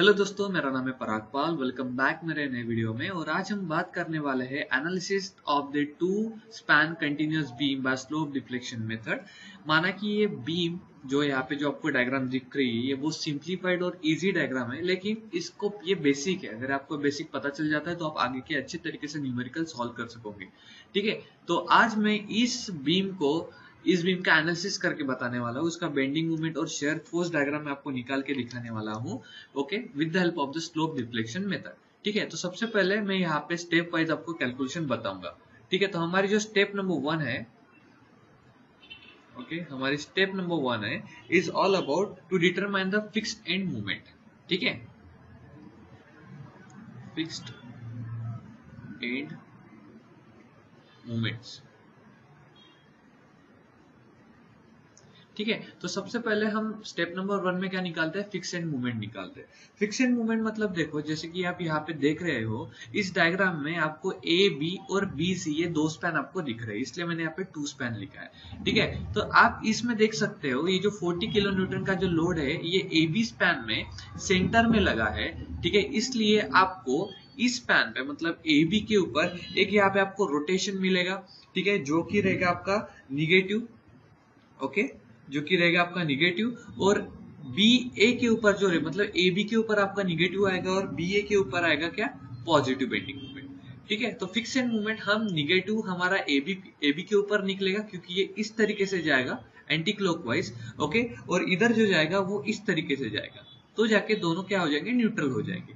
Hello दोस्तों, मेरा नाम है पराग पाल। वेलकम बैक मेरे नए वीडियो में। और आज हम बात करने वाले हैं analysis of the two span continuous beam by slope deflection method माना कि ये बीम जो यहाँ पे जो आपको डायग्राम दिख रही है, ये बहुत सिंप्लीफाइड और इजी डायग्राम है। लेकिन इसको, ये बेसिक है। अगर आपको बेसिक पता चल जाता है तो आप आगे के अच्छे तरीके से न्यूमेरिकल सॉल्व कर सकोगे। ठीक है? तो आज मैं इस बीम को इस बीम का एनालिसिस करके बताने वाला हूँ। उसका बेंडिंग मूवमेंट और शेयर फोर्स डायग्राम में आपको निकाल के दिखाने वाला हूँ। Okay with the help of the slope deflection method ठीक है? तो सबसे पहले मैं यहाँ पे स्टेप वाइज आपको कैलकुलेशन बताऊँगा। ठीक है? तो हमारी जो स्टेप नंबर वन है ओके okay, हमारी स्टेप नंबर वन है is all about to determine the fixed end movement ठीक है? फिक्स्ड एंड मूवमेंट्स ठीक है? तो सबसे पहले हम स्टेप नंबर वन में क्या निकालते हैं? फिक्स एंड मूवमेंट निकालते हैं। फिक्स एंड मूवमेंट मतलब देखो, जैसे कि आप यहाँ पे देख रहे हो, इस डायग्राम में आपको ए बी और बी सी ये दो स्पैन आपको दिख रहे हैं। इसलिए मैंने यहाँ पे टू स्पैन लिखा है। ठीक है? तो आप इसमें देख सकते हो, ये जो 40 किलो न्यूटन का जो लोड है, ये ए बी स्पैन में सेंटर में लगा है। ठीक है? इसलिए आपको इस स्पैन पे मतलब ए बी के ऊपर एक यहाँ पे आपको रोटेशन मिलेगा। ठीक है? जो कि रहेगा आपका निगेटिव ओके जो कि रहेगा आपका निगेटिव और बी ए के ऊपर जो है मतलब ए बी के ऊपर आपका निगेटिव आएगा और बी ए के ऊपर आएगा क्या? पॉजिटिव बेंडिंग मूवमेंट ठीक है? तो फिक्स एंड मूवमेंट हम निगेटिव हमारा ए बी ए बी के ऊपर निकलेगा क्योंकि ये इस तरीके से जाएगा एंटी क्लॉकवाइज ओके और इधर जो जाएगा वो इस तरीके से जाएगा। तो जाके दोनों क्या हो जाएँगे? न्यूट्रल हो जाएँगे।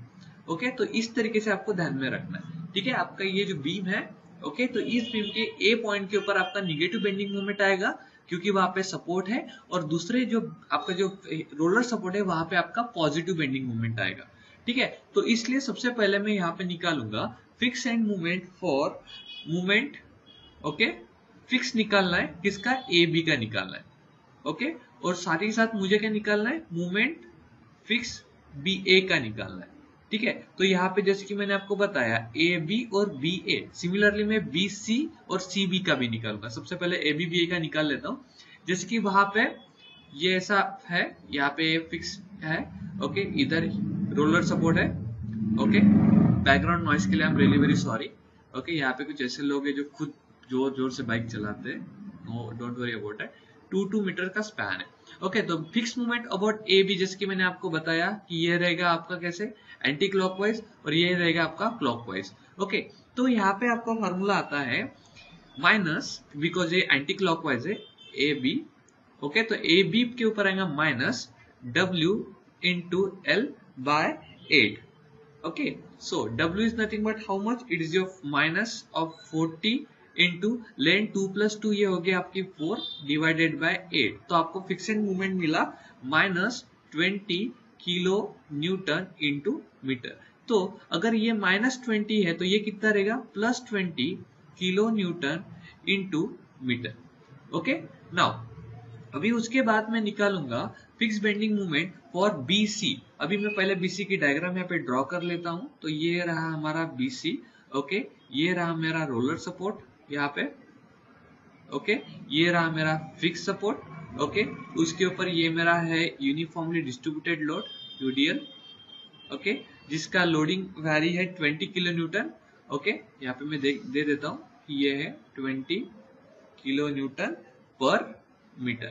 ओके तो इस तरीके से आपको ध्यान में रखना है। ठीक है? आपका ये जो बीम है ओके तो इस बीम के ए पॉइंट के ऊपर आपका निगेटिव बेंडिंग मूवमेंट आएगा। क्योंकि वहाँ पे सपोर्ट है और दूसरे जो आपका जो रोलर सपोर्ट है, वहाँ पे आपका पॉजिटिव बेंडिंग मूवमेंट आएगा। ठीक है? तो इसलिए सबसे पहले मैं यहाँ पे निकालूँगा fix end movement for movement okay fix निकालना है, किसका? ए बी का निकालना है ओके और साथ ही साथ मुझे क्या निकालना है? मूवमेंट फिक्स बी ए का निकालना है। ठीक है? तो यहाँ पे जैसे कि मैंने आपको बताया ए बी और बी ए सिमिलरली मैं बी सी और सी बी का भी निकालूँगा। सबसे पहले ए बी बी ए का निकाल लेता हूँ। जैसे कि वहाँ पे ये ऐसा है यहाँ पे फिक्स है ओके? इधर रोलर सपोर्ट है ओके? बैकग्राउंड नॉइस के लिए I am really very sorry okay? यहाँ पे कुछ ऐसे लोग हैं जो खुद ज़ोर ज़ोर से बाइक चलाते हैं। No don't worry about it two two metre का स्पैन है। ओके okay, तो fix movement about A B जैसे कि मैंने आपको बताया कि ये रहेगा आपका कैसे? एंटी क्लॉकवाइज और ये रहेगा आपका क्लॉकवाइज ओके तो यहाँ पे आपका फॉर्मूला आता है माइनस बिकॉज़ ये एंटी क्लॉकवाइज है ए बी ओके तो ए बी के ऊपर आएगा minus W into L by eight okay so W is nothing but how much it is your minus of forty into length two plus two ये हो गया आपकी four divided by eight तो आपको फिक्सेड मूवमेंट मिला minus twenty kilo newton into metre. तो अगर ये माइनस ट्वेंटी है तो ये कितना रहेगा? Plus twenty kilo newton into metre. Okay? Now, अभी उसके बाद मैं निकालूँगा fix bending movement for B C अभी मैं पहले बीसी की डायग्राम यहाँ पे ड्रॉ कर लेता हूँ। तो ये रहा हमारा बीसी ओके? ये रहा मेरा रोलर सपोर्ट यहाँ पे, ओके? ये रहा मेरा फिक्स सपोर्ट ओके? उसके ऊपर ये मेरा है uniformly distributed load UDL okay? जिसका लोडिंग वैरी है 20 किलो न्यूटन ओके? यहाँ पे मैं दे, दे देता हूँ ये है 20 kilo newton per metre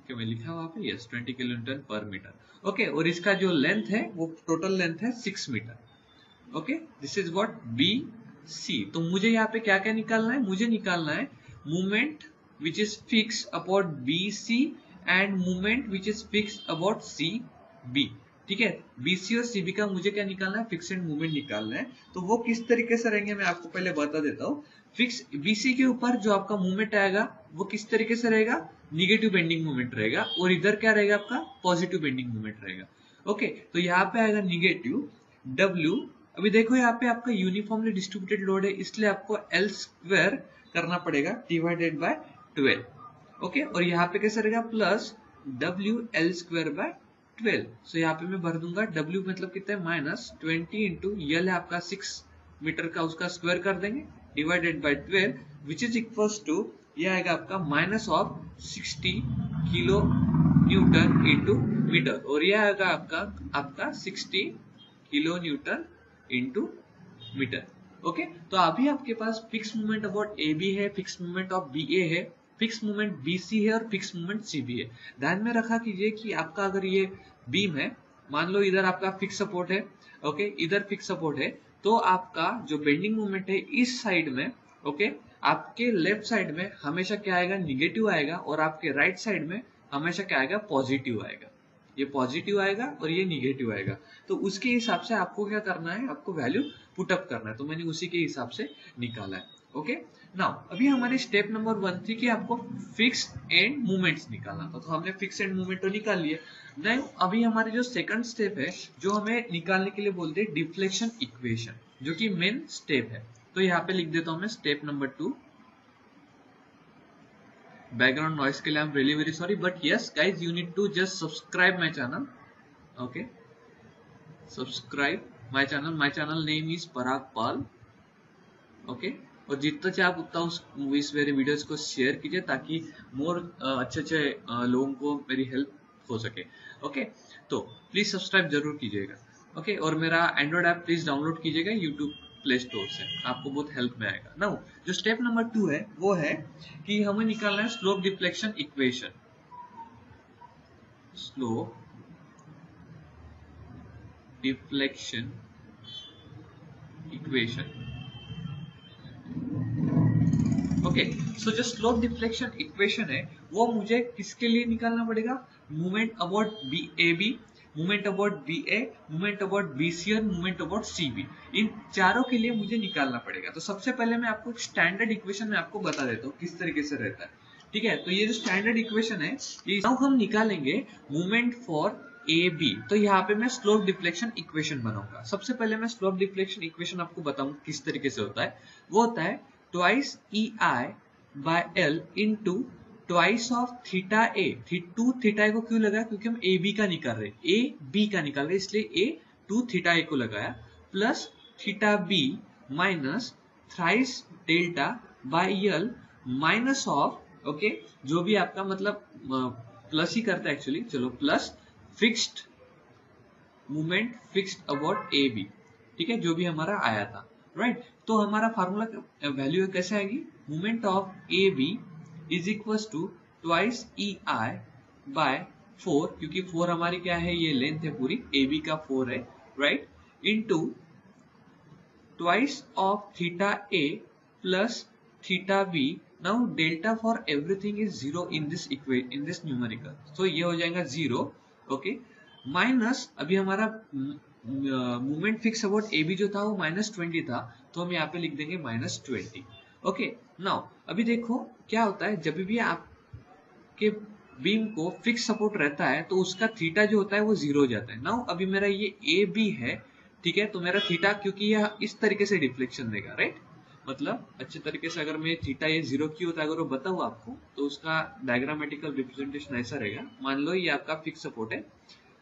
okay मैं लिखा वहाँ पे yes 20 kilo newton per metre okay और इसका जो लेंथ है वो टोटल लेंथ है six metre okay? This is what B C तो मुझे यहाँ पे क्या क्या निकालना है? मुझे निकालना है movement fix about B C and movement which is fix about C B ठीक है? बीसी और सीबी का मुझे क्या निकालना है? फिक्स एंड मूवमेंट निकालना है। तो वो किस तरीके से रहेंगे मैं आपको पहले बता देता हूँ। फिक्स बीसी के ऊपर जो आपका मूवमेंट आएगा, वो किस तरीके से रहेगा? निगेटिव बेंडिंग मूवमेंट रहेगा और इधर क्या रहेगा आपका? पॉजिटिव बेंडिंग मूवमेंट रहेगा। ओके तो यहाँ पे आएगा निगेटिव डब्ल्यू अभी देखो यहाँ पे आपका यूनिफॉर्मली डिस्ट्रीब्यूटेड लोड है, इसलिए आपको एल स्क्वेयर करना पड़ेगा डिवाइडेड बाय ट्वेल्व ओके और यहाँ पे कैसे रहेगा? Plus W L square by twelve so यहाँ पे मैं भर दूँगा डब्ल्यू मतलब कितना है? माइनस ट्वेंटी इंटू यल है आपका सिक्स मीटर का, उसका स्क्वायर कर देंगे divided by twelve which is equals to ये आएगा आपका minus of sixty kilo newton into metre और यह आएगा आपका आपका 60 kilo newton into metre okay तो अभी आपके पास fix movement about A B है fix movement of B A है। फिक्स मूवमेंट बी सी है और फिक्स मूवमेंट सी बी है। ध्यान में रखा कीजिए कि आपका अगर ये बीम है, मान लो इधर आपका फिक्स सपोर्ट है, ओके, इधर फिक्स सपोर्ट है तो आपका जो बेंडिंग मूवमेंट है इस साइड में, ओके, आपके लेफ़्ट साइड में हमेशा क्या आएगा? निगेटिव आएगा और आपके राइट right साइड में हमेशा क्या आएगा? पॉजिटिव आएगा। ये पॉजिटिव आएगा और ये निगेटिव आएगा। तो उसके हिसाब से आपको क्या करना है? आपको वैल्यू पुटअप करना है। तो मैंने उसी के हिसाब से निकाला है, ओके? नाउ अभी हमारे स्टेप नंबर वन थी कि आपको फिक्स एंड मूवमेंट्स निकालना था तो हमने फिक्स एंड मूवमेंट तो निकाल लिया नहीं अभी हमारे जो सेकंड स्टेप है, जो हमें निकालने के लिए बोलते हैं डिफ्लेक्शन इक्वेशन जो कि मेन स्टेप है। तो यहाँ पे लिख देता हूँ मैं step number two background noise के लिए I am really very sorry but yes guys you need to just subscribe my channel okay subscribe my channel my channel name is Parag Pal okay और जितना चाहे आप उतना उस इस मेरे वीडियोस को शेयर कीजिए ताकि मोर अच्छे अच्छे लोगों को मेरी हेल्प हो सके। ओके तो प्लीज़ सब्सक्राइब ज़रूर कीजिएगा। ओके और मेरा एंड्रॉइड ऐप प्लीज़ डाउनलोड कीजिएगा यूट्यूब प्ले स्टोर से। आपको बहुत हेल्प में आएगा। ना जो स्टेप नंबर टू है, वो है कि हमें निकालना है slope deflection equation slope deflection equation okay so जो स्लोप डिफ्लेक्शन इक्वेशन है, वो मुझे किसके लिए निकालना पड़ेगा? Movement about B A B movement about B A movement about B C और मूवमेंट अबाउट सी बी इन चारों के लिए मुझे निकालना पड़ेगा। तो सबसे पहले मैं आपको स्टैंडर्ड इक्वेशन में आपको बता देता हूँ किस तरीके से रहता है। ठीक है तो ये जो स्टैंडर्ड इक्वेशन है, ये हम निकालेंगे मूवमेंट फॉर ए बी तो यहाँ पे मैं स्लोप डिफ्लेक्शन इक्वेशन बनाऊँगा। सबसे पहले मैं स्लोप डिफ्लेक्शन इक्वेशन आपको बताऊँगा किस तरीके से होता है। वो होता है twice EI by L into twice of theta A थी टू थीटा को क्यों लगाया? क्योंकि हम ए बी का निकाल रहे। ए बी का निकाल रहे, इसलिए ए टू थीटा ए को लगाया। Plus theta B minus thrice delta by L minus of okay जो भी आपका मतलब प्लस ही करता है एक्चुअली चलो plus fixed movement fixed about A B ठीक है? जो भी हमारा आया था। राइट? तो हमारा फार्मूला वैल्यू कैसे आएगी? Movement of A B is equal to twice E I by four क्योंकि फोर हमारी क्या है? ये लेंथ है पूरी ए बी का फोर है right into twice of theta A plus theta B now delta for everything is zero in this इक्वे in this numerical तो ये हो जाएगा ज़ीरो ओके माइनस अभी हमारा movement fix about A B जो था वो माइनस ट्वेंटी था तो हम यहाँ पे लिख देंगे माइनस ट्वेंटी। ओके, नाउ, अभी देखो क्या होता है, जब भी आपके बीम को फिक्स सपोर्ट रहता है तो उसका थीटा जो होता है वो ज़ीरो हो जाता है। नाउ, अभी मेरा ये ए बी है, ठीक है तो मेरा थीटा, क्योंकि यह इस तरीके से डिफ्लेक्शन देगा राइट मतलब अच्छे तरीके से अगर मैं थीटा ये ज़ीरो क्यों होता है, अगर वो बताऊँ आपको तो उसका डायग्रामेटिकल रिप्रेजेंटेशन ऐसा रहेगा। मान लो ये आपका फिक्स सपोर्ट है,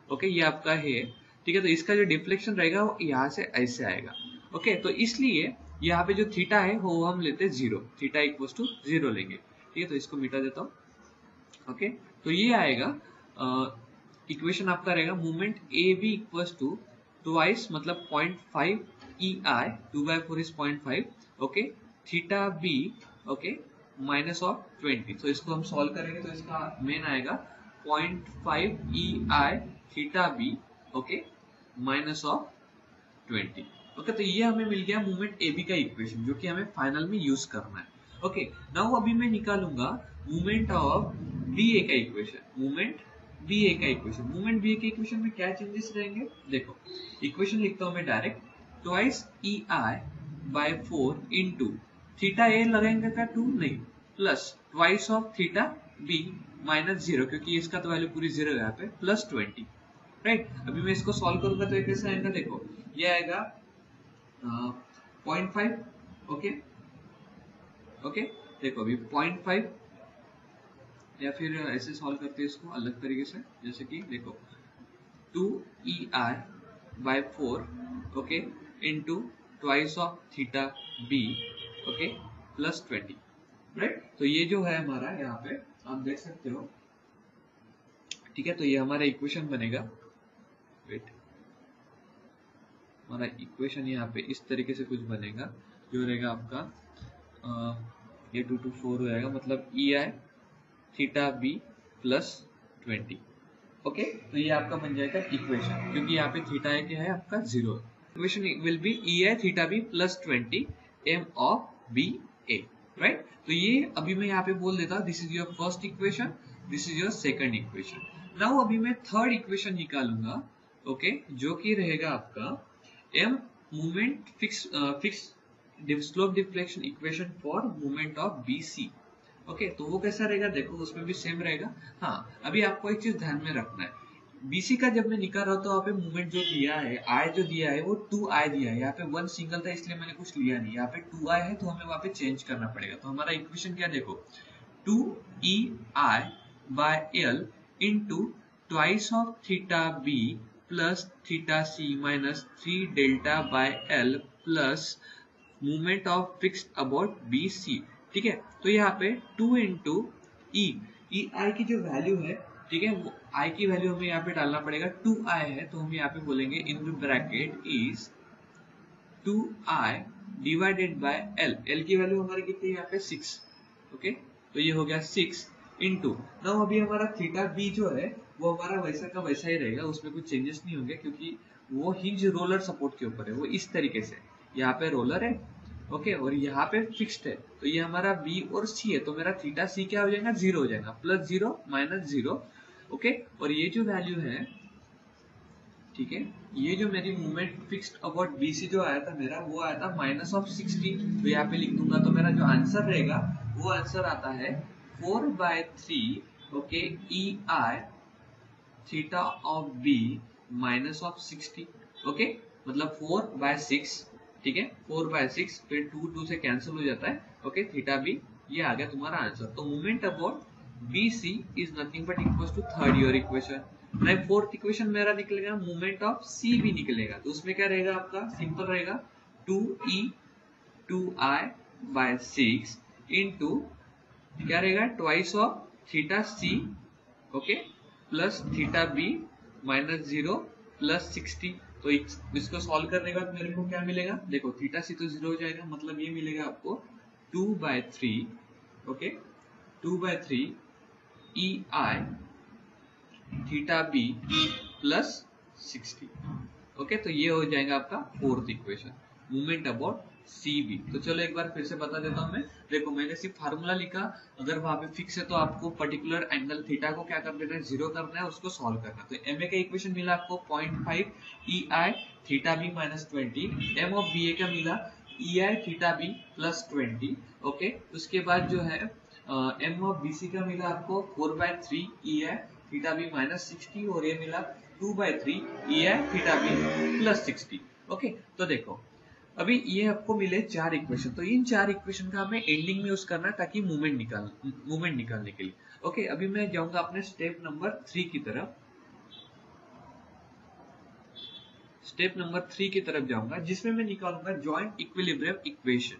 ओके, ये आपका है ठीक है तो इसका जो डिफ्लेक्शन रहेगा वो यहाँ से ऐसे आएगा। ओके तो इसलिए यहाँ पे जो थीटा है, वो हम लेते हैं zero. Theta equal to zero लेंगे। ठीक है तो इसको मिटा देता हूँ। ओके तो ये आएगा इक्वेशन आपका रहेगा movement A B equal to twice मतलब point five E I two by four is point five okay, theta B okay minus of twenty तो इसको हम सॉल्व करेंगे तो इसका मेन आएगा point five E I theta B okay minus of twenty okay तो ये हमें मिल गया मूवमेंट ए बी का इक्वेशन जो कि हमें फाइनल में यूज़ करना है। ओके okay, नाउ अभी मैं निकालूँगा मूवमेंट ऑफ़ बी ए का इक्वेशन मूवमेंट बी ए का इक्वेशन मूवमेंट बी ए के इक्वेशन में क्या चेंजेस रहेंगे? देखो इक्वेशन लिखता हूँ मैं direct twice E I by four into theta A लगाएँगे क्या? टू नहीं। Plus twice of theta B minus zero क्योंकि इसका तो वैल्यू पूरी ज़ीरो यहाँ पे। प्लस ट्वेंटी राइट अभी मैं इसको सॉल्व करूँगा तो कैसे आएगा, देखो, ये आएगा पॉइंट फाइव ओके ओके देखो, अभी पॉइंट फाइव या फिर ऐसे सॉल्व करते हैं इसको अलग तरीके से, जैसे कि, देखो two E R by four okay into twice of theta B okay plus twenty right तो ये जो है हमारा यहाँ पे, आप देख सकते हो, ठीक है? तो ये हमारा इक्वेशन बनेगा। वेट हमारा इक्वेशन यहाँ पे इस तरीके से कुछ बनेगा, जो रहेगा आपका ए टू टू फोर हो जाएगा मतलब E I theta B plus twenty okay तो ये आपका बन जाएगा इक्वेशन क्योंकि यहाँ पे थीटा है क्या है? आपका zero equation will be E I theta B plus twenty M of B A right तो ये अभी मैं यहाँ पे बोल देता हूँ this is your first equation this is your second equation now अभी मैं थर्ड इक्वेशन निकालूँगा ओके जो कि रहेगा आपका M movement fix fix slope deflection equation for movement of B C okay तो वो कैसा रहेगा? देखो, उसमें भी सेम रहेगा। हाँ अभी आपको एक चीज़ ध्यान में रखना है। बीसी का जब मैं निकाल रहा हूँ तो यहाँ पे मूवमेंट जो दिया है आय जो दिया है, वो टू आय दिया है। यहाँ पे वन सिंगल था, इसलिए मैंने कुछ लिया नहीं। यहाँ पे टू आय है तो हमें वहाँ पे चेंज करना पड़ेगा। तो हमारा इक्वेशन क्या देखो? Two E I by L two twice of theta B plus theta C minus three delta by L plus movement of fix about B C ठीक है? तो यहाँ पे टू इंटू ई ई आई की जो वैल्यू है, ठीक है, वो आई की वैल्यू हमें यहाँ पे डालना पड़ेगा। टू आई है तो हम यहाँ पे बोलेंगे in bracket is two I divided by L L की वैल्यू हमारी कितनी है यहाँ पे? सिक्स ओके तो ये हो गया सिक्स इंटू नाउ अभी हमारा थीटा बी जो है वो हमारा वैसा का वैसा ही रहेगा, उसमें कुछ चेंजेस नहीं होंगे क्योंकि वो हिंज रोलर सपोर्ट के ऊपर है, वो इस तरीके से। यहाँ पे रोलर है ओके और यहाँ पे फिक्स्ड है। तो ये हमारा बी और सी है तो मेरा थीटा सी क्या हो जाएगा? ज़ीरो हो जाएगा। Plus zero minus zero okay और ये जो वैल्यू है, ठीक है, ये जो मेरी movement fixed about B C जो आया था मेरा, वो आया था माइनस ऑफ़ सिक्सटी तो यहाँ पे लिख दूँगा तो मेरा जो आंसर रहेगा, वो आंसर आता है four by three okay E I theta of B minus of sixty okay मतलब फोर बाय सिक्स ठीक है? फोर बाय सिक्स फिर टू टू से कैंसिल हो जाता है ओके थीटा बी ये आ गया तुम्हारा आंसर तो movement about B C is nothing but equal to third your equation नहीं फोर्थ इक्वेशन मेरा निकलेगा मूवमेंट ऑफ़ सी भी निकलेगा. तो उसमें क्या रहेगा आपका? सिंपल रहेगा. Two E two I by six into क्या रहेगा? Twice of theta C okay plus theta B minus zero plus sixty तो इसको सॉल्व करने के बाद मेरे को क्या मिलेगा? देखो थीटा सी तो ज़ीरो हो जाएगा मतलब ये मिलेगा आपको two by three okay two by three E I theta B plus sixty okay तो ये हो जाएगा आपका fourth equation movement about C B तो चलो एक बार फिर से बता देता हूँ मैं। देखो, मैंने सिर्फ़ फार्मूला लिखा। अगर वहाँ पे फिक्स है तो आपको पर्टिकुलर एंगल थीटा को क्या कर देना है? ज़ीरो करना है, उसको सॉल्व करना तो एम ए का इक्वेशन मिला आपको point five E I theta B minus twenty M of B A का मिला? E I theta B plus twenty okay उसके बाद जो है एम ऑफ़ बी सी का मिला आपको? Four by three E I theta B minus sixty और ये मिला two by three E I theta B plus sixty okay तो देखो अभी ये आपको मिले चार इक्वेशन तो इन चार इक्वेशन का हमें एंडिंग में यूज़ करना ताकि मूवमेंट निकाल मूवमेंट निकालने के लिए. ओके अभी मैं जाऊँगा अपने स्टेप नंबर थ्री की तरफ़. स्टेप नंबर थ्री की तरफ़ जाऊँगा, जिसमें मैं निकालूँगा joint equilibrium equation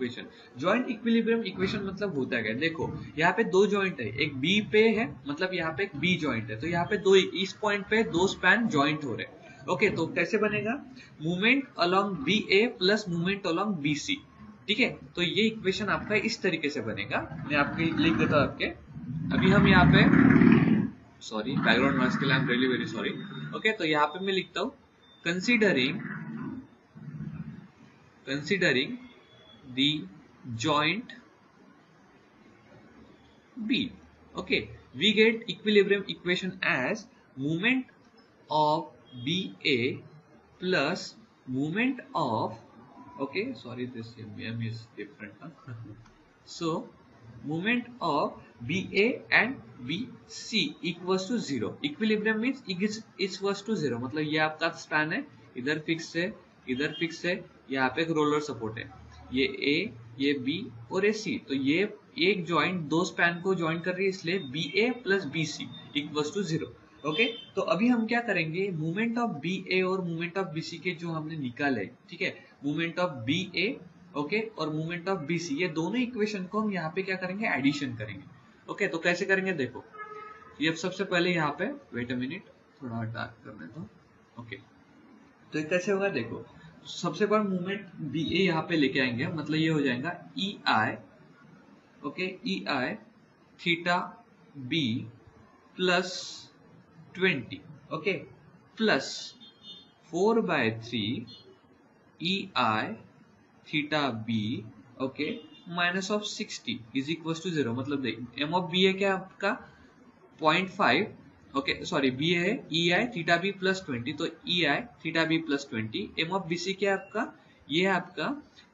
equation joint equilibrium equation मतलब होता है देखो, यहाँ पे दो ज्वाइंट है, एक बी पे है मतलब यहाँ पे एक बी ज्वाइंट है तो यहाँ पे दो, इस पॉइंट पे दो स्पैन ज्वाइंट हो रहे हैं। ओके तो कैसे बनेगा? Movement along B A plus movement along B C ठीक है? तो ये इक्वेशन आपका इस तरीके से बनेगा। मैं आपके लिख देता हूँ आपके। अभी हम यहाँ पे सॉरी बैकग्राउंड नॉइस के लिए I am really very sorry okay तो यहाँ पे मैं लिखता हूँ considering considering the joint B. Okay, we get equilibrium equation as moment of BA plus moment of okay sorry this M is different huh? so moment of BA and BC equals to zero equilibrium means it is equals to zero मतलब ये आपका span है इधर fix है इधर fix है यहाँ पे एक रोलर सपोर्ट है ये ए ये बी और ये सी तो ये एक ज्वाइंट दो स्पैन को ज्वाइन कर रही है इसलिए B A plus B C equal to zero okay तो अभी हम क्या करेंगे? मूवमेंट ऑफ़ बी ए और मूवमेंट ऑफ़ बी सी के जो हमने निकाले ठीक है? Movement of B A okay और मूवमेंट ऑफ़ बी सी ये दोनों इक्वेशन को हम यहाँ पे क्या करेंगे? एडिशन करेंगे. ओके okay, तो कैसे करेंगे? देखो. ये सबसे पहले यहाँ पे वेट अ मिनट थोड़ा डार्क करने दो. ओके तो ये कैसे होगा? देखो. सबसे बड़ा मूवमेंट बी ए यहाँ पे लेके आएँगे मतलब ये हो जाएगा E I okay E I theta B plus twenty okay plus four by three E I theta B okay minus of sixty is equal to zero मतलब एम ऑफ़ बी ए क्या आपका? Point five okay sorry B है E I theta B plus twenty तो E I theta B plus twenty M of B C क्या आपका? ये है आपका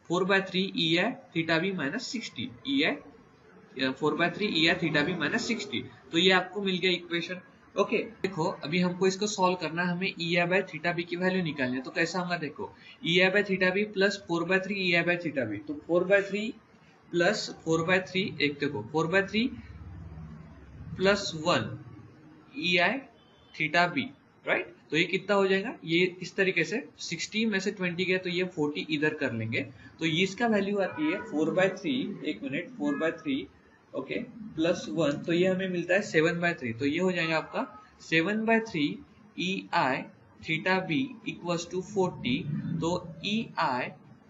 four by three E I theta B minus sixty E I four by three E I theta B minus sixty तो ये आपको मिल गया इक्वेशन ओके okay, देखो अभी हमको इसको सॉल्व करना है हमें E I by theta B की वैल्यू निकालनी है तो कैसा होगा देखो? E I by theta B plus four by three E I by theta B तो four by three plus four by three एक देखो four by three plus one E I theta B right तो ये कितना हो जाएगा? ये इस तरीके से 60 में से 20 गया तो ये 40 इधर कर लेंगे। तो ये इसका वैल्यू आती है 4 बाय थ्री एक minute 4 by three okay plus one तो ये हमें मिलता है 7 बाय थ्री तो ये हो जाएगा आपका 7 by three E I theta B equals to forty तो E I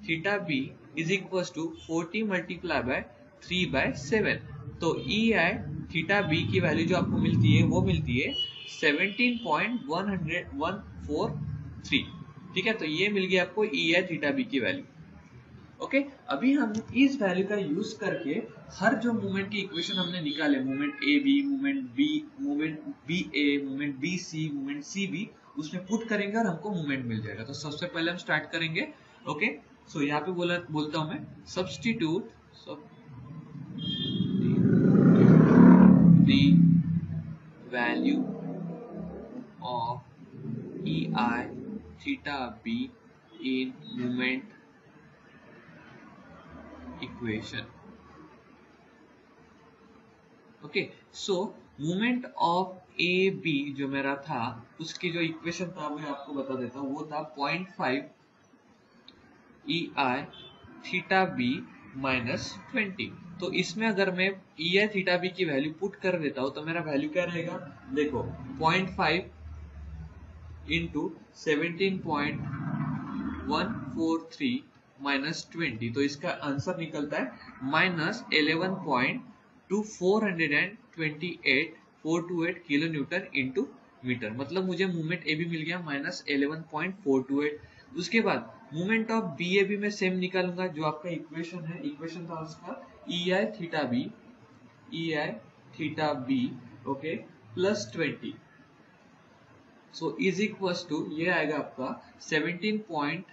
theta B is equals to forty multiply by three by seven तो ई आई थीटा बी की वैल्यू जो आपको मिलती है वो मिलती है 17.143 ठीक है? तो ये मिल गया आपको ई आई थीटा बी की वैल्यू ओके okay, अभी हम इस वैल्यू का यूज़ करके हर जो मूवमेंट की इक्वेशन हमने निकाले movement A B movement B movement B A movement B C movement C B उसमें पुट करेंगे और हमको मूवमेंट मिल जाएगा। तो सबसे पहले हम स्टार्ट करेंगे। ओके सो यहाँ पे बोला बोलता हूँ मैं substitute the value of EI theta B in moment equation. Okay so movement of A B जो मेरा था, उसकी जो इक्वेशन था, मैं आपको बता देता हूँ, वो था point five E I theta B minus twenty तो इसमें अगर मैं ई आई थीटा बी की वैल्यू पुट कर देता हूँ तो मेरा वैल्यू क्या रहेगा? देखो point five into seventeen point one four three minus twenty तो इसका आंसर निकलता है minus eleven point two four hundred and twenty eight four two eight kilo newton into metre मतलब मुझे मूवमेंट ए भी मिल गया minus eleven point four two eight उसके बाद movement of B A B में सेम निकालूँगा, जो आपका इक्वेशन है। इक्वेशन था उसका E I theta B E I theta B okay plus twenty so is equal to ये आएगा आपका seventeen point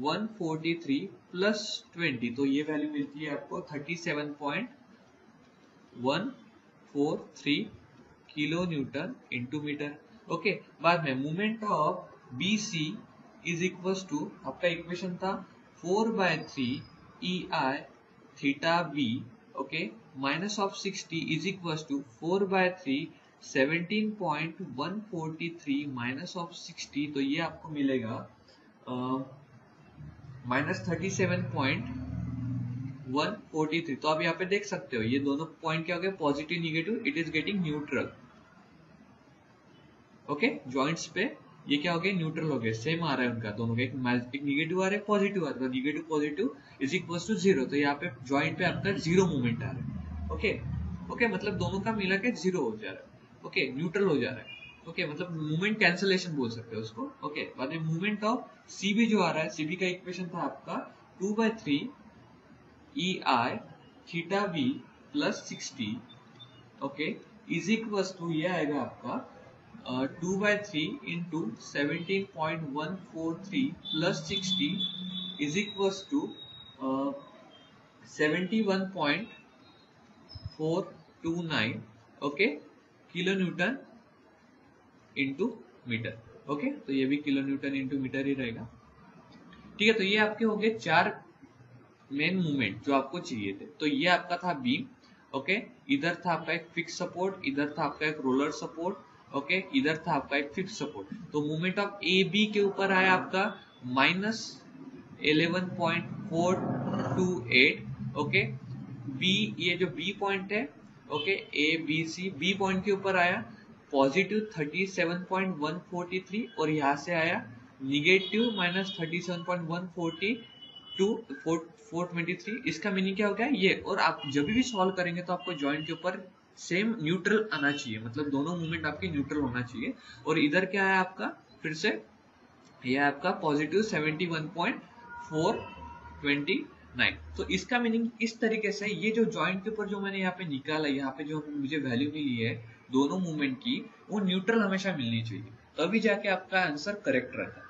one forty three plus twenty तो ये वैल्यू मिलती है आपको thirty seven point one four three kilo newton into metre okay बाद में movement of B C is equal to आपका इक्वेशन था four by three E I theta b, okay? Minus of 60 is equals to 4 by 3 17.143 minus of 60 तो ये आपको मिलेगा minus thirty seven point one forty three तो आप यहाँ पे देख सकते हो, ये दोनों पॉइंट क्या हो गए? Positive negative it is getting neutral okay joints पे ये क्या हो गया? न्यूट्रल हो गया। सेम आ रहा है उनका, दोनों का। एक निगेटिव आ रहा है पॉजिटिव आ रहा है। Negative positive is equal to zero तो यहाँ पे ज्वाइंट पे आपका ज़ीरो मूवमेंट आ रहा है। ओके ओके मतलब दोनों का मिला के ज़ीरो हो जा रहा है। ओके न्यूट्रल हो जा रहा है। ओके मतलब मूवमेंट कैंसलेशन बोल सकते हो उसको। ओके बाद में मूवमेंट ऑफ़ सीबी जो आ रहा है सीबी का इक्वेशन था आपका two by three E I theta B plus sixty okay is equal to ये आएगा आपका uh, 2 by 3 into 17.143 plus 60 is equals to uh, 71.429 okay kilo newton into metre okay तो ये भी किलो न्यूटन इंटू मीटर ही रहेगा। ठीक है तो ये आपके हो गए चार मेन मूवमेंट जो आपको चाहिए थे। तो ये आपका था बीम ओके इधर था आपका एक फिक्स सपोर्ट इधर था आपका एक रोलर सपोर्ट ओके इधर था आपका एक फिक्स सपोर्ट तो मूवमेंट ऑफ़ ए बी के ऊपर आया आपका minus eleven point four two eight okay B ये जो बी पॉइंट है okay A B C B point के ऊपर आया positive thirty seven point one forty three और यहाँ से आया negative minus thirty seven point one forty two four four twenty three इसका मीनिंग क्या हो गया? ये. और आप जब भी सॉल्व करेंगे तो आपको ज्वाइंट के ऊपर सेम न्यूट्रल आना चाहिए। मतलब दोनों मूवमेंट आपके न्यूट्रल होना चाहिए। और इधर क्या है आपका? फिर से, ये आपका positive seventy one point four twenty nine तो इसका मीनिंग इस तरीके से ये जो जॉइंट के ऊपर जो मैंने यहाँ पे निकाला, यहाँ पे जो मुझे वैल्यू मिली है दोनों मूवमेंट की, वो न्यूट्रल हमेशा मिलनी चाहिए। तभी जाके आपका आंसर करेक्ट रहता। है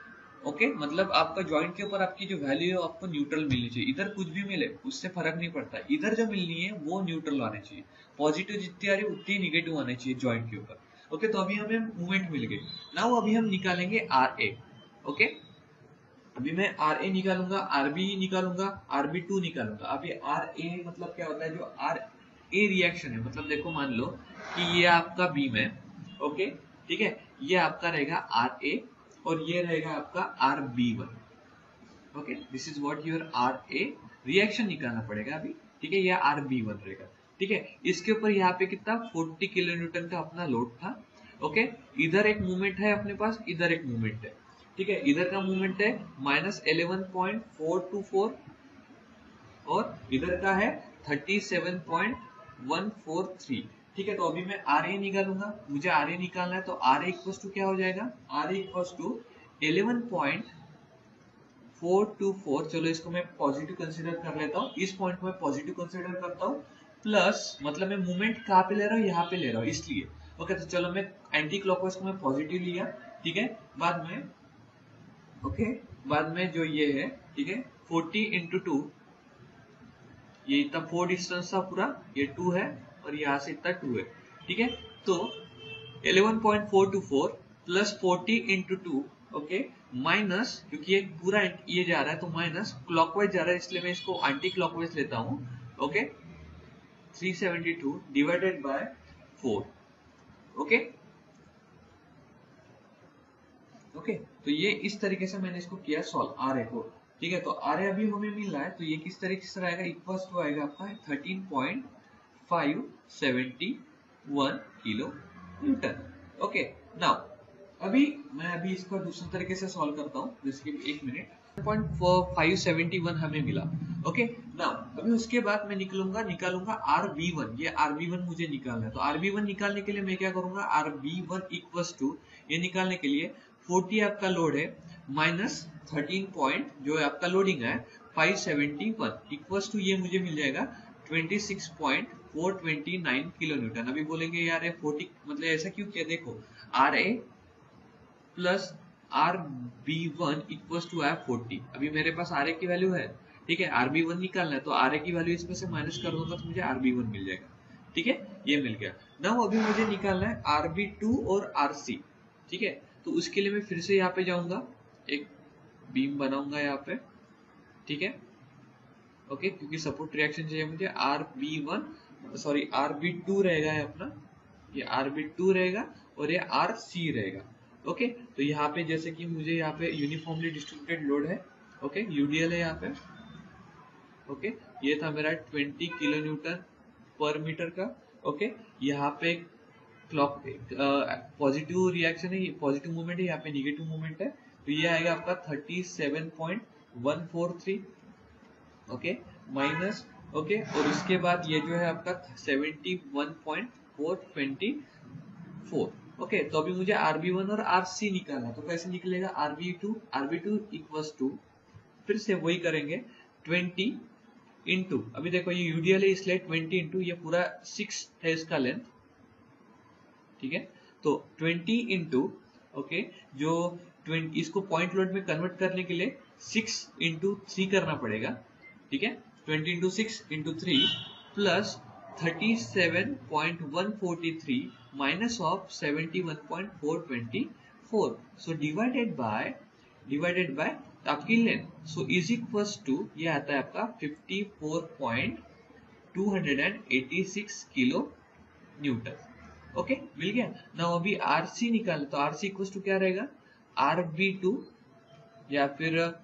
ओके मतलब आपका जॉइंट के ऊपर आपकी जो वैल्यू है आपको न्यूट्रल मिलनी चाहिए। इधर कुछ भी मिले, उससे फ़र्क नहीं पड़ता। इधर जो मिलनी है, वो न्यूट्रल आने चाहिए। पॉजिटिव जितनी आ रही उतनी निगेटिव आने चाहिए जॉइंट के ऊपर। ओके तो अभी हमें मूवमेंट मिल गई। नाउ अभी हम निकालेंगे आर ए ओके अभी मैं आर ए निकालूँगा आर बी निकालूँगा आर बी टू निकालूँगा। अभी आर ए मतलब क्या होता है, जो आर ए रिएक्शन है मतलब देखो मान लो कि ये आपका बीम है। ओके ठीक है? ये आपका रहेगा आर ए और ये रहेगा आपका R B one okay this is what your R A reaction निकालना पड़ेगा अभी। ठीक है, यह आर बी वन रहेगा। ठीक है, इसके ऊपर यहाँ पे कितना? 40 किलो न्यूटन का अपना लोड था। ओके इधर एक मूवमेंट है अपने पास, इधर एक मूवमेंट है। ठीक है, इधर का मूवमेंट है minus eleven point four two four और इधर का है thirty seven point one four three ठीक है तो अभी मैं आर ए निकालूँगा। मुझे आर ए निकालना है तो आर ए टू क्या हो जाएगा? R A two eleven point four two four चलो, इसको मैं पॉजिटिव कंसिडर कर लेता हूँ। इस पॉइंट को मैं पॉजिटिव कंसिडर करता हूँ। प्लस मतलब मैं मूवमेंट कहाँ पे ले रहा हूँ? यहाँ पे ले रहा हूँ, इसलिए। ओके तो चलो, मैं एंटी क्लॉकवाइज को मैं पॉजिटिव लिया, ठीक है? बाद में ओके बाद में जो ये है, ठीक है? फोर्टी इंटू टू ये इतना फोर डिस्टेंस था पूरा, ये टू है। और यहाँ से इतना टू है ठीक है? तो 11.424 plus 40 into two okay minus क्योंकि ये पूरा ये जा रहा है तो माइनस क्लॉकवाइज जा रहा है, इसलिए मैं इसको एंटी क्लॉकवाइज लेता हूँ okay 372 divided by 4 okay okay तो ये इस तरीके से मैंने इसको किया सॉल्व आर ए को, ठीक है? तो आर ए अभी हमें मिल रहा है तो ये किस तरीके से रहेगा इक्वल टू आएगा आपका thirteen point five seventy one kilo newton okay now अभी मैं अभी इसको दूसरे तरीके से सॉल्व करता हूँ जैसे कि एक मिनट पॉइंट हमें मिला। ओके नाउ अभी उसके बाद मैं निकलूँगा, निकालूँगा आर बी वन ये आर बी वन मुझे निकालना है। तो आर बी वन निकालने के लिए मैं क्या करूँगा? R B one equal to ये निकालने के लिए फोर्टी आपका लोड है माइनस थर्टीन पॉइंट जो है आपका लोडिंग है five seventy one equal to ये मुझे मिल जाएगा twenty six point four twenty nine kilo newton अभी बोलेंगे, यार, ये फोर्टी मतलब ऐसा क्यों किया? देखो R A plus R B one equal to है फोर्टी अभी मेरे पास आर ए की वैल्यू है, ठीक है? आर बी वन निकालना है तो आर ए की वैल्यू इसमें से माइनस कर दूँगा तो मुझे आर बी वन मिल जाएगा, ठीक है? ये मिल गया। नाउ अभी मुझे निकालना है आर बी टू और आर सी ठीक है? तो उसके लिए मैं फिर से यहाँ पे जाऊँगा, एक बीम बनाऊँगा यहाँ पे, ठीक है? ओके क्योंकि सपोर्ट रिएक्शन चाहिए मुझे। R B one sorry R B two रहेगा अपना, ये आर बी टू रहेगा और ये आर सी रहेगा, ओके? तो यहाँ पे जैसे कि मुझे यहाँ पे यूनिफॉर्मली डिस्ट्रीब्यूटेड लोड है, ओके? यूडीएल है यहाँ पे, ओके? ये था मेरा 20 किलो न्यूटन पर मीटर का, ओके? यहाँ पे क्लॉक पॉजिटिव रिएक्शन है पॉजिटिव मूवमेंट है, यहाँ पे निगेटिव मूवमेंट है तो ये आएगा आपका 37.143 ओके? माइनस ओके और उसके बाद ये जो है आपका 71.424 ओके तो अभी मुझे RB1 और RC निकालना तो कैसे निकलेगा? RB2 RB2 इक्वल्स टू फिर से वही करेंगे 20 इंटू अभी देखो ये यूडीएल है, इसलिए 20 इंटू ये पूरा 6 है इसका लेंथ ठीक है? तो 20 इंटू ओके जो 20 इसको पॉइंट लोड में कन्वर्ट करने के लिए 6 इंटू थ्री करना पड़ेगा. ठीक है? 20 into six into three plus 37.143 minus of 71.424 so, divided by divided by आपकी length so is equal to ये आता है आपका 54.286 किलो न्यूटन ओके मिल गया? ना अभी आर सी निकाले तो आर सी इक्वल टू क्या रहेगा? आर बी टू या फिर,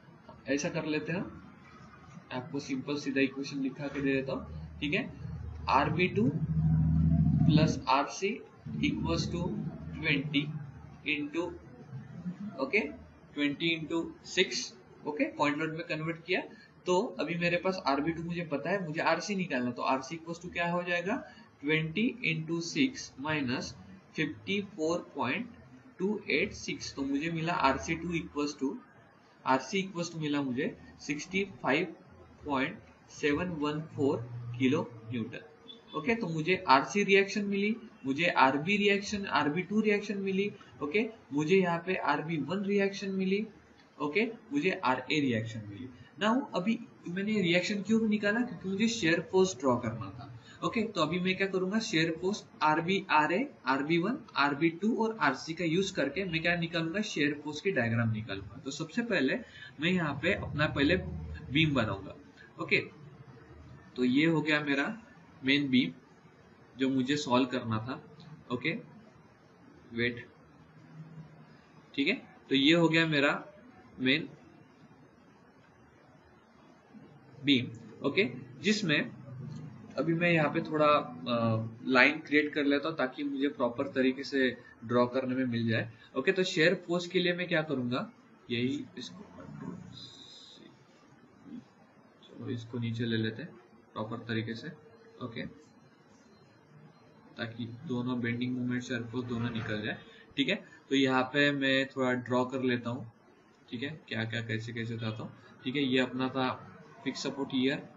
ऐसा कर लेते हैं आपको सिंपल सीधा इक्वेशन लिखा के दे देता हूँ, ठीक है? R B two plus R C equals to twenty into okay twenty into six okay point load में कन्वर्ट किया। तो अभी मेरे पास आरबी टू मुझे पता है, मुझे आरसी निकालना तो आरसी इक्वल टू क्या हो जाएगा? Twenty into six minus fifty four point two eight six तो मुझे मिला RC two equal to RC equal to मिला मुझे sixty five point seven one four kilo newton okay तो मुझे आरसी रिएक्शन मिली मुझे RB reaction RB two reaction मिली okay मुझे यहाँ पे आरबी वन रिएक्शन मिली ओके मुझे आर ए रिएक्शन मिली। ना अभी मैंने रिएक्शन क्यों निकाला? क्योंकि मुझे शेयर फोर्स ड्रॉ करना था ओके okay, तो अभी मैं क्या करूँगा? Shear force R B R A R B one R B two और आर सी का यूज़ करके मैं क्या निकालूँगा? शेयर फोर्स की डायग्राम निकालूँगा। तो सबसे पहले मैं यहाँ पे अपना पहले बीम बनाऊँगा। ओके। तो ये हो गया मेरा मेन बीम जो मुझे सॉल्व करना था। ओके। वेट ठीक है? तो ये हो गया मेरा मेन बीम ओके। जिसमें अभी मैं यहाँ पे थोड़ा लाइन क्रिएट कर लेता हूँ ताकि मुझे प्रॉपर तरीके से ड्रॉ करने में मिल जाए। ओके तो शेयर पोस्ट के लिए मैं क्या करूँगा? यही इसको चलो इसको नीचे ले लेते हैं प्रॉपर तरीके से ओके ताकि दोनों बेंडिंग शेयर फोर्स दोनों निकल जाए, ठीक है? तो यहाँ पे मैं थोड़ा ड्रॉ कर लेता हूँ, ठीक है? क्या क्या कैसे कैसे चाहता हूँ ठीक है? ये अपना था फिक्स सपोर्ट ईयर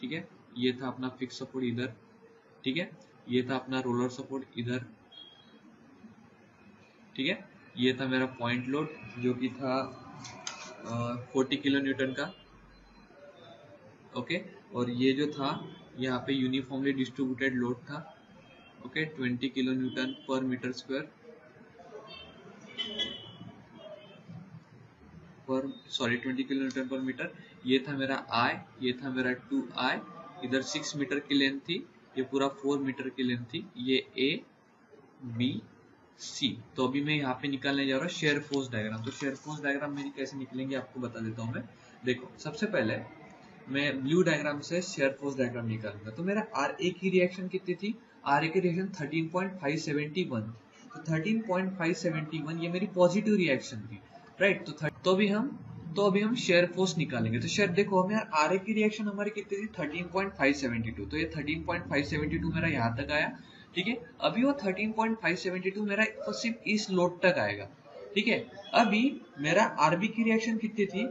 ठीक है? ये था अपना फिक्स सपोर्ट इधर, ठीक है? ये था अपना रोलर सपोर्ट इधर, ठीक है? ये था मेरा पॉइंट लोड जो कि था फोर्टी किलो न्यूटन का ओके और ये जो था, यहाँ पे यूनिफॉर्मली डिस्ट्रीब्यूटेड लोड था। Okay twenty kilo newton per metre square per sorry twenty kilometre per metre ये था मेरा आई ये था मेरा टू आई इधर सिक्स मीटर की लेंथ थी, ये पूरा फोर मीटर की लेंथ थी। ये ए बी सी तो अभी मैं यहाँ पे निकालने जा रहा हूँ शेयर फोर्स डायग्राम तो शेयर फोर्स डायग्राम मेरी कैसे निकलेंगे आपको बता देता हूँ मैं। देखो, सबसे पहले मैं ब्लू डायग्राम से शेयर फोर्स डायग्राम निकालूँगा। तो मेरा आर ए की रिएक्शन कितनी थी? आर ए की reaction thirteen point five seventy one तो thirteen point five seventy one ये मेरी पॉजिटिव रिएक्शन थी राइट तो तो अभी हम तो अभी हम शेयर फोर्स निकालेंगे। तो शेयर देखो, हमें आर ए की रिएक्शन हमारी कितनी थी? Thirteen point five seventy two तो ये thirteen point five seventy two मेरा यहाँ तक आया, ठीक है? अभी वो thirteen point five seventy two मेरा सिर्फ़ इस लोड तक आएगा, ठीक है? अभी मेरा आरबी की रिएक्शन कितनी थी?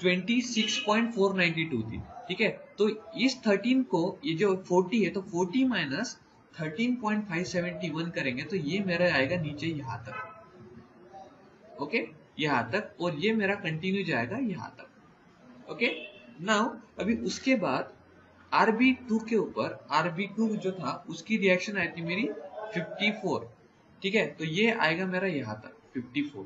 Twenty six point four ninety two थी। ठीक है? तो इस थर्टीन को, ये जो फोर्टी है तो forty minus thirteen point five seventy one करेंगे तो ये मेरा आएगा नीचे यहाँ तक। ओके? यहाँ तक, और ये मेरा कंटिन्यू जाएगा यहाँ तक। ओके? नाउ अभी उसके बाद आरबी टू के ऊपर आरबी टू जो था, उसकी रिएक्शन आई थी मेरी 54 ठीक है? तो ये आएगा मेरा यहाँ तक 54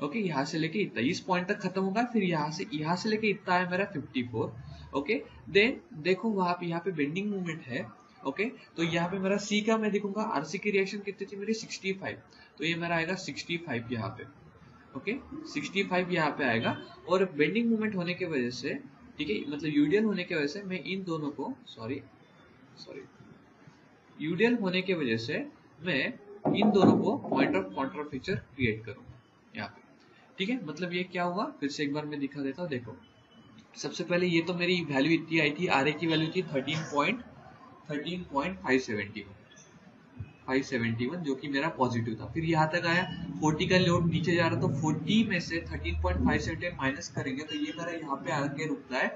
ओके यहाँ से लेके इतना, इस पॉइंट तक खत्म होगा, फिर यहाँ से यहाँ से लेके इतना है मेरा 54 ओके देन देखो वहाँ पे, यहाँ पे बेंडिंग मूवमेंट है ओके तो यहाँ पे मेरा सी का मैं देखूँगा आरसी की रिएक्शन कितनी थी मेरी? 65 तो ये मेरा आएगा 65 यहाँ पे ओके 65 यहाँ पे आएगा, और बेंडिंग मूवमेंट होने की वजह से, ठीक है मतलब यूडियल होने की वजह से मैं इन दोनों को सॉरी सॉरी यूडियल होने की वजह से मैं इन दोनों को point of contra picture create करूँगा, यहाँ पे। ठीक है? मतलब ये क्या हुआ? फिर से एक बार मैं दिखा देता हूँ, देखो। सबसे पहले ये तो मेरी वैल्यू इतनी आई थी RA की वैल्यू थी thirteen point thirteen point five seventy 571 जो कि मेरा पॉजिटिव था। फिर यहाँ तक आया 40 का लोड नीचे जा रहा तो 40 में से 13.578 माइनस करेंगे तो ये मेरा यहाँ पे आके रुकता है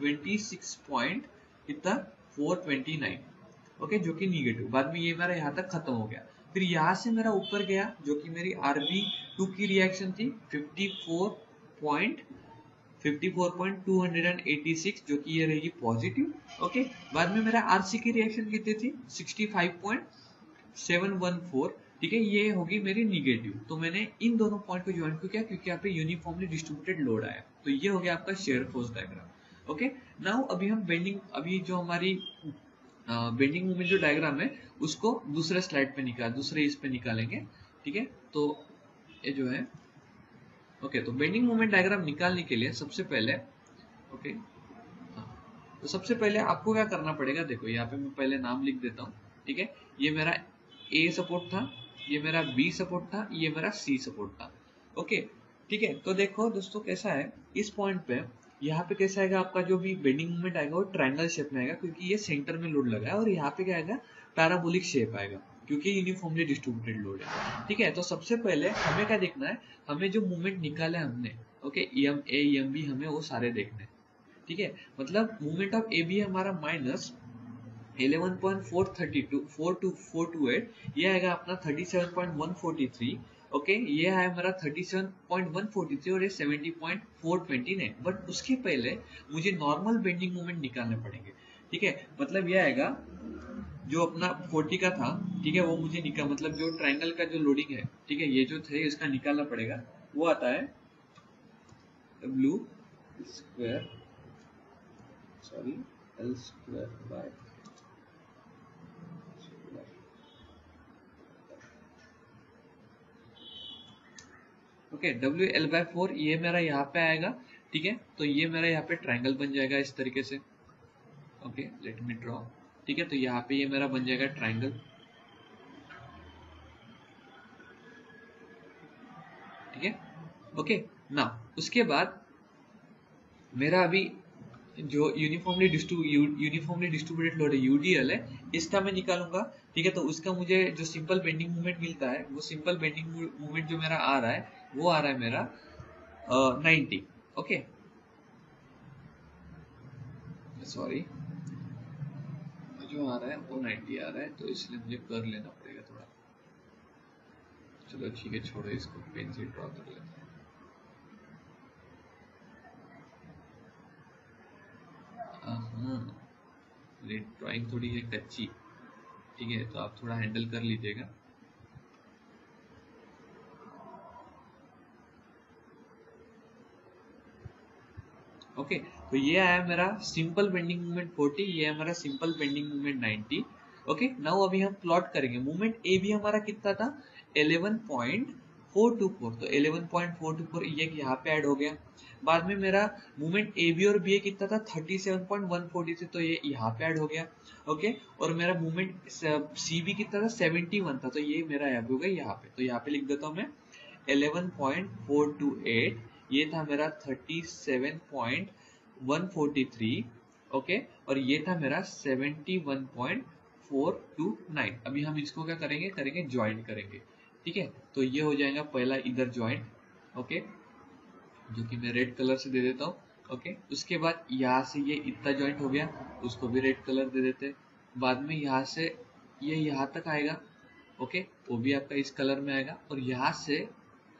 26 पॉइंट कितना? 429 ओके जो कि निगेटिव बाद में ये मेरा यहाँ तक खत्म हो गया। फिर यहाँ से मेरा ऊपर गया, जो कि मेरी आरबी टू की रिएक्शन थी 54 पॉइंट 54.286 जो कि ये रहेगी पॉजिटिव ओके बाद में मेरा आरसी की रिएक्शन कितनी थी? 65. सेवन वन फोर ठीक है? ये होगी मेरी निगेटिव तो मैंने इन दोनों पॉइंट को ज्वाइन क्यों किया? क्योंकि यहाँ पे यूनिफॉर्मली डिस्ट्रीब्यूटेड लोड आया। तो ये हो गया आपका shear force diagram okay now अभी हम बेंडिंग अभी जो हमारी बेंडिंग मूवमेंट जो डायग्राम है उसको दूसरे स्लाइड पे निकाल दूसरे इस पे निकालेंगे ठीक है? तो ये जो है ओके तो बेंडिंग मूवमेंट डायग्राम निकालने के लिए सबसे पहले ओके हाँ, तो सबसे पहले आपको क्या करना पड़ेगा? देखो यहाँ पे मैं पहले नाम लिख देता हूँ ठीक है? ये मेरा ए सपोर्ट था ये मेरा बी सपोर्ट था ये मेरा सी सपोर्ट था ओके ठीक है? तो देखो दोस्तों कैसा है इस पॉइंट पे यहाँ पे कैसा आएगा, आपका जो भी बेंडिंग मूवमेंट आएगा वो ट्रायंगल शेप में आएगा, क्योंकि ये सेंटर में लोड लगा है और यहाँ पे क्या आएगा पैराबोलिक शेप आएगा, क्योंकि यूनिफॉर्मली डिस्ट्रीब्यूटेड लोड है। ठीक है तो सबसे पहले हमें क्या देखना है? हमें जो मूवमेंट निकाला है हमने okay M A M B हमें वो सारे देखने ठीक है मतलब मूवमेंट ऑफ़ ए बी हमारा माइनस 11.432 42428 ये आएगा अपना 37.143 ओके ये है मेरा 37.143 और ये 70.429 है बट उसके पहले मुझे नॉर्मल बेंडिंग मोमेंट निकालने पड़ेंगे। ठीक है? मतलब ये आएगा, जो अपना 40 का था, ठीक है, वो मुझे निकाल मतलब जो ट्रायंगल का जो लोडिंग है, ठीक है, ये जो थे, इसका निकालना पड़ेगा। वो आता है blue square sorry L square by okay W L by four ये मेरा यहाँ पे आएगा, ठीक है? तो ये मेरा यहाँ पे ट्राइंगल बन जाएगा इस तरीके से। ओके लेट मी ड्रॉ ठीक है तो यहाँ पे ये मेरा बन जाएगा ट्राइंगल ठीक है? ओके ना उसके बाद मेरा अभी जो यूनिफॉर्मली यूनिफॉर्मली डिस्ट्रीब्यूटेड लोड है यूडीएल है, इसका मैं निकालूँगा, ठीक है? तो उसका मुझे जो सिंपल बेंडिंग मूवमेंट मिलता है, वो सिंपल बेंडिंग मूवमेंट जो मेरा आ रहा है, वो आ रहा है मेरा नाइन्टी ओके? सॉरी जो आ रहा है, वो नाइन्टी आ रहा है तो इसलिए मुझे कर लेना पड़ेगा थोड़ा। चलो, ठीक है, छोड़ो इसको से ड्रॉ कर हैं। ड्राइंग थोड़ी है, कच्ची। ठीक है तो आप थोड़ा हैंडल कर लीजिएगा। ओके तो ये आया मेरा सिंपल बेंडिंग मूवमेंट 40 ये है हमारा simple bending movement 90 okay, now अभी हम प्लॉट करेंगे। मूवमेंट ए भी हमारा कितना था? 11.424 तो 11.424 ये यहाँ पे ऐड हो गया। बाद में मेरा मूवमेंट ए बी और बी ए कितना था? 37.140 तो ये यहाँ पे ऐड हो गया ओके और मेरा मूवमेंट सी बी कितना था? 71 था तो ये मेरा ऐड हो गया यहाँ पे। तो यहाँ पे लिख देता हूँ मैं 11.428 ये था मेरा 37.143 ओके और ये था मेरा 71.429 अभी हम इसको क्या करेंगे? करेंगे ज्वाइंट करेंगे, ठीक है? तो ये हो जाएगा पहला इधर ज्वाइंट ओके जो कि मैं रेड कलर से दे देता हूँ ओके उसके बाद यहाँ से ये इतना ज्वाइंट हो गया उसको भी रेड कलर दे देते बाद में यहाँ से ये यहाँ तक आएगा ओके वो भी आपका इस कलर में आएगा और यहाँ से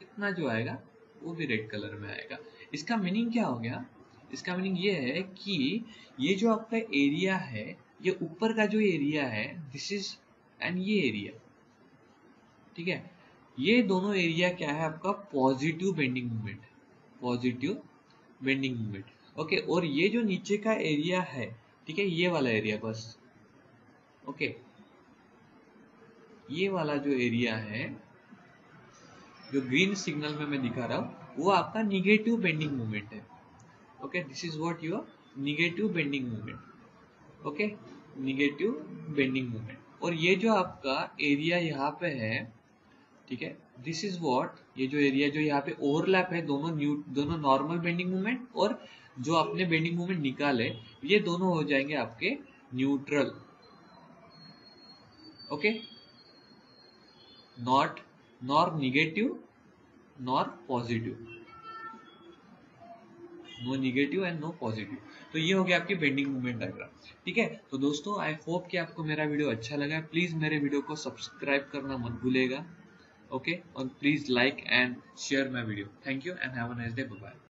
इतना जो आएगा, वो भी रेड कलर में आएगा। इसका मीनिंग क्या हो गया? इसका मीनिंग ये है कि ये जो आपका एरिया है, ये ऊपर का जो एरिया है दिस इज़ एंड ये एरिया ठीक है? ये दोनों एरिया क्या है आपका? Positive bending movement positive bending movement okay और ये जो नीचे का एरिया है, ठीक है, ये वाला एरिया बस। ओके ये वाला जो एरिया है, जो ग्रीन सिग्नल में मैं दिखा रहा हूँ, वो आपका निगेटिव बेंडिंग मूवमेंट है। Okay this is what your negative bending movement okay negative bending movement और ये जो आपका एरिया यहाँ पे है, ठीक है दिस इज़ वॉट ये जो एरिया जो यहाँ पे ओवरलैप है, दोनों न्यू दोनों नॉर्मल बेंडिंग मूवमेंट और जो आपने बेंडिंग मूवमेंट निकाले, ये दोनों हो जाएँगे आपके neutral okay not nor negative nor positive no negative and no positive तो ये हो गया आपकी बेंडिंग मूवमेंट डायग्राम ठीक है? तो दोस्तों आई होप कि आपको मेरा वीडियो अच्छा लगा प्लीज़ मेरे वीडियो को सब्सक्राइब करना मत भूलेगा. okay? And please like and share my video. Thank you and have a nice day. Bye bye